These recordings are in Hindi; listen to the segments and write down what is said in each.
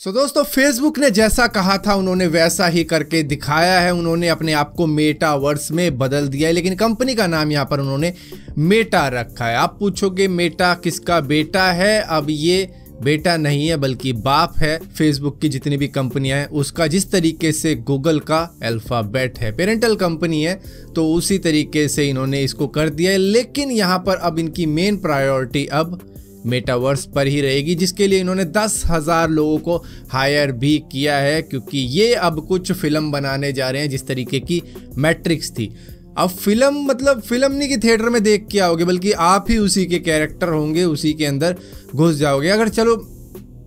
सो so, दोस्तों फेसबुक ने जैसा कहा था उन्होंने वैसा ही करके दिखाया है। उन्होंने अपने आप को मेटावर्स में बदल दिया है लेकिन कंपनी का नाम यहाँ पर उन्होंने मेटा रखा है। आप पूछोगे मेटा किसका बेटा है? अब ये बेटा नहीं है बल्कि बाप है। फेसबुक की जितनी भी कंपनियाँ हैं उसका जिस तरीके से गूगल का अल्फ़ाबेट है पेरेंटल कंपनी है तो उसी तरीके से इन्होंने इसको कर दिया है। लेकिन यहाँ पर अब इनकी मेन प्रायोरिटी अब मेटावर्स पर ही रहेगी, जिसके लिए इन्होंने दस हज़ार लोगों को हायर भी किया है, क्योंकि ये अब कुछ फ़िल्म बनाने जा रहे हैं, जिस तरीके की मैट्रिक्स थी। अब फ़िल्म मतलब फ़िल्म नहीं कि थिएटर में देख के आओगे, बल्कि आप ही उसी के कैरेक्टर होंगे, उसी के अंदर घुस जाओगे। अगर चलो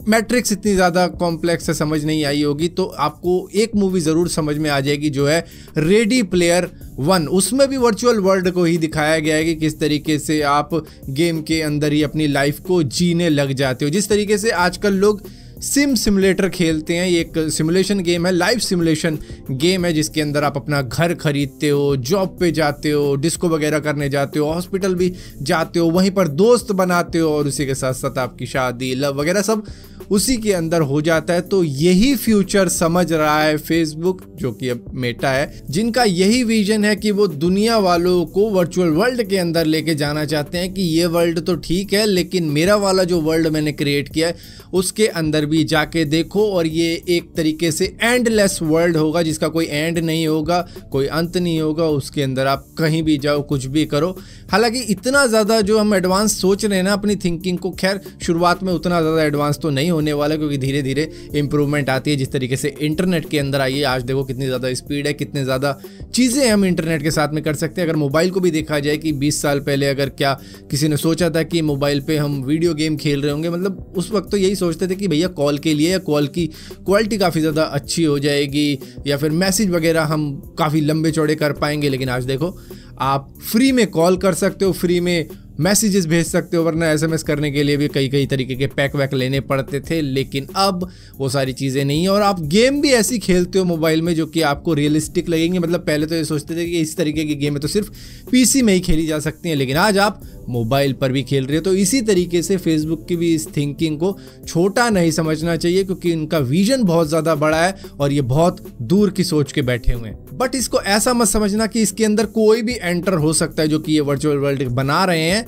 मैट्रिक्स इतनी ज़्यादा कॉम्प्लेक्स से समझ नहीं आई होगी तो आपको एक मूवी ज़रूर समझ में आ जाएगी जो है रेडी प्लेयर वन उसमें भी वर्चुअल वर्ल्ड को ही दिखाया गया है कि किस तरीके से आप गेम के अंदर ही अपनी लाइफ को जीने लग जाते हो। जिस तरीके से आजकल लोग सिम सिमुलेटर खेलते हैं, ये एक सिमुलेशन गेम है, लाइव सिमुलेशन गेम है, जिसके अंदर आप अपना घर खरीदते हो, जॉब पे जाते हो, डिस्को वगैरह करने जाते हो, हॉस्पिटल भी जाते हो, वहीं पर दोस्त बनाते हो और उसी के साथ साथ आपकी शादी, लव वगैरह सब उसी के अंदर हो जाता है। तो यही फ्यूचर समझ रहा है फेसबुक जो कि अब मेटा है, जिनका यही विजन है कि वो दुनिया वालों को वर्चुअल वर्ल्ड के अंदर लेके जाना चाहते हैं कि ये वर्ल्ड तो ठीक है, लेकिन मेरा वाला जो वर्ल्ड मैंने क्रिएट किया है, उसके अंदर भी जाके देखो और ये एक तरीके से एंडलेस वर्ल्ड होगा, जिसका कोई एंड नहीं होगा, कोई अंत नहीं होगा, उसके अंदर आप कहीं भी जाओ, कुछ भी करो। हालाँकि इतना ज़्यादा जो हम एडवांस सोच रहे हैं ना अपनी थिंकिंग को, खैर, शुरुआत में उतना ज़्यादा एडवांस तो नहीं होने वाला क्योंकि धीरे धीरे इंप्रूवमेंट आती है, जिस तरीके से इंटरनेट के अंदर आई है आज देखो कितनी ज़्यादा स्पीड है, कितने ज़्यादा चीज़ें हम इंटरनेट के साथ में कर सकते हैं। अगर मोबाइल को भी देखा जाए कि 20 साल पहले अगर क्या किसी ने सोचा था कि मोबाइल पर हम वीडियो गेम खेल रहे होंगे मतलब उस वक्त तो यही सोचते थे कि भैया कॉल के लिए या कॉल की क्वालिटी काफ़ी ज़्यादा अच्छी हो जाएगी, या फिर मैसेज वगैरह हम काफ़ी लंबे चौड़े कर पाएँगे। लेकिन आज देखो, आप फ्री में कॉल कर सकते हो फ्री में मैसेजेस भेज सकते हो, वरना एसएमएस करने के लिए भी कई कई तरीके के पैक वैक लेने पड़ते थे, लेकिन अब वो सारी चीज़ें नहीं है। और आप गेम भी ऐसी खेलते हो मोबाइल में जो कि आपको रियलिस्टिक लगेंगे। मतलब पहले तो ये सोचते थे कि इस तरीके की गेमें तो सिर्फ़ पीसी में ही खेली जा सकती हैं, लेकिन आज आप मोबाइल पर भी खेल रहे हो। तो इसी तरीके से फेसबुक की भी इस थिंकिंग को छोटा नहीं समझना चाहिए, क्योंकि इनका विजन बहुत ज़्यादा बड़ा है और ये बहुत दूर की सोच के बैठे हुए हैं। बट इसको ऐसा मत समझना कि इसके अंदर कोई भी एंटर हो सकता है, जो कि ये वर्चुअल वर्ल्ड बना रहे हैं।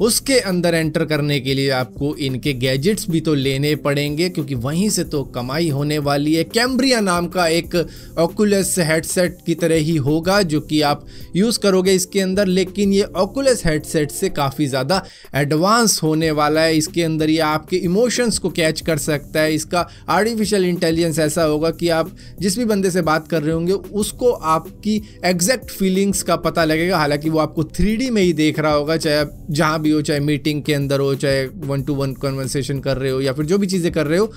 उसके अंदर एंटर करने के लिए आपको इनके गैजेट्स भी तो लेने पड़ेंगे, क्योंकि वहीं से तो कमाई होने वाली है। कैम्ब्रिया नाम का एक ऑकुलस हेडसेट की तरह ही होगा, जो कि आप यूज़ करोगे इसके अंदर, लेकिन ये ऑकुलस हेडसेट से काफ़ी ज़्यादा एडवांस होने वाला है। इसके अंदर ये आपके इमोशंस को कैच कर सकता है। इसका आर्टिफिशियल इंटेलिजेंस ऐसा होगा कि आप जिस भी बंदे से बात कर रहे होंगे, उसको आपकी एग्जैक्ट फीलिंग्स का पता लगेगा। हालाँकि वो आपको थ्री में ही देख रहा होगा, चाहे आप जहाँ भी हो, चाहे मीटिंग के अंदर हो, चाहे वन टू वन कन्वर्सेशन कर रहे हो, या फिर जो भी चीज़ें कर रहे हो,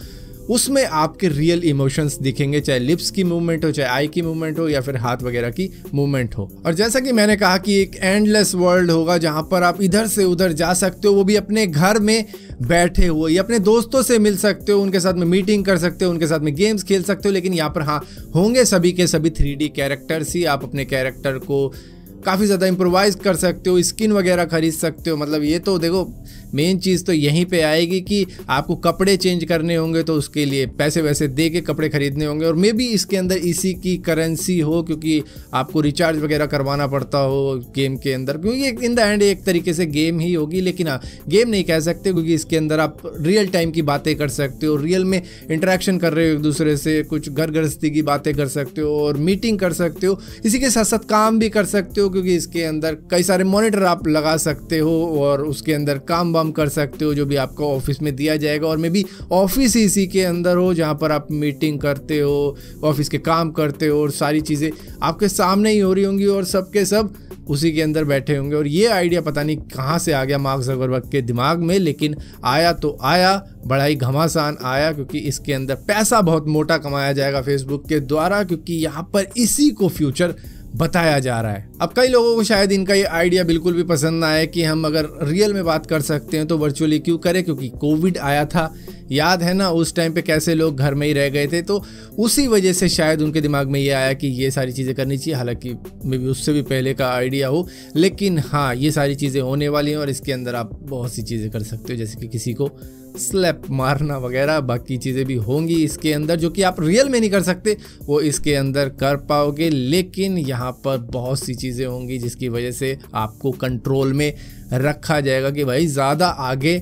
उसमें आपके रियल इमोशंस दिखेंगे, चाहे लिप्स की मूवमेंट हो, चाहे आई की मूवमेंट हो, या फिर हाथ वगैरह की मूवमेंट हो। और जैसा कि मैंने कहा कि एक एंडलेस वर्ल्ड होगा, जहाँ पर आप इधर से उधर जा सकते हो, वो भी अपने घर में बैठे हुए, या अपने दोस्तों से मिल सकते हो, उनके साथ में मीटिंग कर सकते हो, उनके साथ में गेम्स खेल सकते हो, लेकिन यहाँ पर हाँ होंगे सभी के सभी थ्री कैरेक्टर्स ही, आप अपने कैरेक्टर को काफ़ी ज़्यादा इम्प्रोवाइज कर सकते हो स्किन वगैरह खरीद सकते हो। मतलब ये तो देखो मेन चीज़ तो यहीं पे आएगी कि आपको कपड़े चेंज करने होंगे तो उसके लिए पैसे वैसे दे के कपड़े खरीदने होंगे। और मे भी इसके अंदर इसी की करेंसी हो, क्योंकि आपको रिचार्ज वगैरह करवाना पड़ता हो गेम के अंदर। क्योंकि इन द एंड एक तरीके से गेम ही होगी, लेकिन हाँ गेम नहीं कह सकते, क्योंकि इसके अंदर आप रियल टाइम की बातें कर सकते हो रियल में इंटरेक्शन कर रहे हो एक दूसरे से, कुछ घर गृहस्थी की बातें कर सकते हो और मीटिंग कर सकते हो। इसी के साथ साथ काम भी कर सकते हो क्योंकि इसके अंदर कई सारे मॉनिटर आप लगा सकते हो और उसके अंदर काम वाम कर सकते हो जो भी आपको ऑफ़िस में दिया जाएगा। और मे बी ऑफ़िस इसी के अंदर हो जहाँ पर आप मीटिंग करते हो ऑफ़िस के काम करते हो और सारी चीज़ें आपके सामने ही हो रही होंगी और सबके सब उसी के अंदर बैठे होंगे। और ये आइडिया पता नहीं कहाँ से आ गया मार्क जगरबर्ग के दिमाग में, लेकिन आया तो आया, बड़ा ही घमासान आया क्योंकि इसके अंदर पैसा बहुत मोटा कमाया जाएगा फेसबुक के द्वारा, क्योंकि यहाँ पर इसी को फ्यूचर बताया जा रहा है। अब कई लोगों को शायद इनका ये आइडिया बिल्कुल भी पसंद ना आए कि हम अगर रियल में बात कर सकते हैं तो वर्चुअली क्यों करें? क्योंकि कोविड आया था याद है ना उस टाइम पे कैसे लोग घर में ही रह गए थे? तो उसी वजह से शायद उनके दिमाग में ये आया कि ये सारी चीज़ें करनी चाहिए। हालाँकि मे भी उससे भी पहले का आइडिया हो। लेकिन हाँ ये सारी चीज़ें होने वाली हैं और इसके अंदर आप बहुत सी चीज़ें कर सकते हो, जैसे कि किसी को स्लैप मारना वगैरह, बाकी चीज़ें भी होंगी इसके अंदर, जो कि आप रियल में नहीं कर सकते। वो इसके अंदर कर पाओगे, लेकिन यहाँ पर बहुत सी चीज़ें होंगी जिसकी वजह से आपको कंट्रोल में रखा जाएगा कि भाई ज़्यादा आगे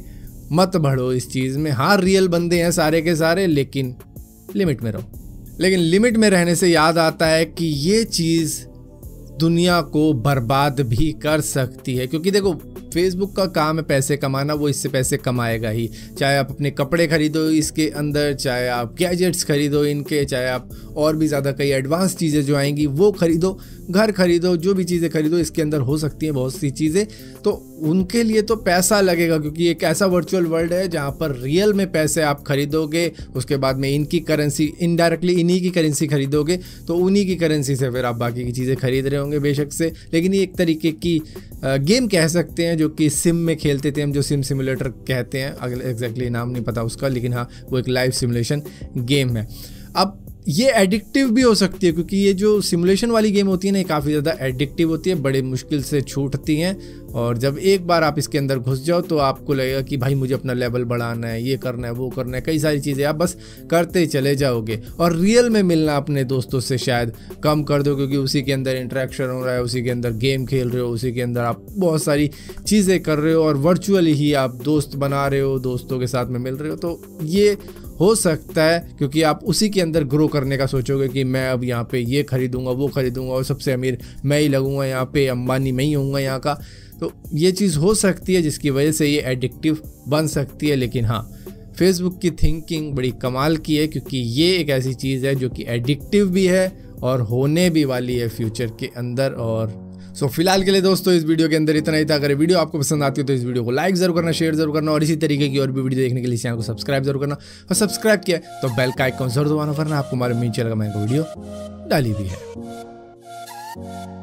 मत बढ़ो इस चीज़ में। हाँ रियल बंदे हैं सारे के सारे, लेकिन लिमिट में रहो। लेकिन लिमिट में रहने से याद आता है कि ये चीज़ दुनिया को बर्बाद भी कर सकती है। क्योंकि देखो फेसबुक का काम है पैसे कमाना, वो इससे पैसे कमाएगा ही। चाहे आप अपने कपड़े खरीदो इसके अंदर, चाहे आप गैजेट्स खरीदो इनके, चाहे आप और भी ज़्यादा कई एडवांस चीज़ें जो आएँगी, वो खरीदो। घर खरीदो, जो भी चीज़ें खरीदो, इसके अंदर हो सकती हैं बहुत सी चीज़ें। तो उनके लिए तो पैसा लगेगा, क्योंकि एक ऐसा वर्चुअल वर्ल्ड है जहाँ पर रियल में पैसे आप खरीदोगे, उसके बाद में इनकी करेंसी इनडायरेक्टली इन्हीं की करेंसी खरीदोगे तो उन्हीं की करेंसी से फिर आप बाकी की चीज़ें खरीद रहे होंगे बेशक से। लेकिन ये एक तरीके की गेम कह सकते हैं जो कि सिम में खेलते थे, हम जो सिम सिमुलेटर कहते हैं, अगले एग्जैक्टली नाम नहीं पता उसका, लेकिन हाँ वो एक लाइव सिमुलेशन गेम है। अब ये एडिक्टिव भी हो सकती है, क्योंकि ये जो सिमुलेशन वाली गेम होती है ना, ये काफ़ी ज़्यादा एडिक्टिव होती है, बड़े मुश्किल से छूटती हैं। और जब एक बार आप इसके अंदर घुस जाओ तो आपको लगेगा कि भाई मुझे अपना लेवल बढ़ाना है, ये करना है, वो करना है, कई सारी चीज़ें। आप बस करते चले जाओगे। और रियल में मिलना अपने दोस्तों से शायद कम कर दो, क्योंकि उसी के अंदर इंट्रैक्शन हो रहा है, उसी के अंदर गेम खेल रहे हो, उसी के अंदर आप बहुत सारी चीज़ें कर रहे हो। और वर्चुअली ही आप दोस्त बना रहे हो, दोस्तों के साथ में मिल रहे हो। तो ये हो सकता है, क्योंकि आप उसी के अंदर ग्रो करने का सोचोगे कि मैं अब यहाँ पे ये खरीदूँगा, वो खरीदूँगा, और सबसे अमीर मैं ही लगूँगा यहाँ पे, अंबानी मैं ही होऊँगा यहाँ का। तो ये चीज़ हो सकती है, जिसकी वजह से ये एडिक्टिव बन सकती है, लेकिन हाँ फेसबुक की थिंकिंग बड़ी कमाल की है, क्योंकि ये एक ऐसी चीज़ है जो कि एडिक्टिव भी है और होने भी वाली है फ्यूचर के अंदर, और सो so, फ़िलहाल के लिए दोस्तों इस वीडियो के अंदर इतना ही था। अगर वीडियो आपको पसंद आती है तो इस वीडियो को लाइक ज़रूर करना शेयर ज़रूर करना और इसी तरीके की और भी वीडियो देखने के लिए चैनल को सब्सक्राइब ज़रूर करना और सब्सक्राइब किया तो बेल का आइकॉन ज़रूर दबाना वरना आपको हमारे मीन चैनल का मैंने वीडियो डाली भी है।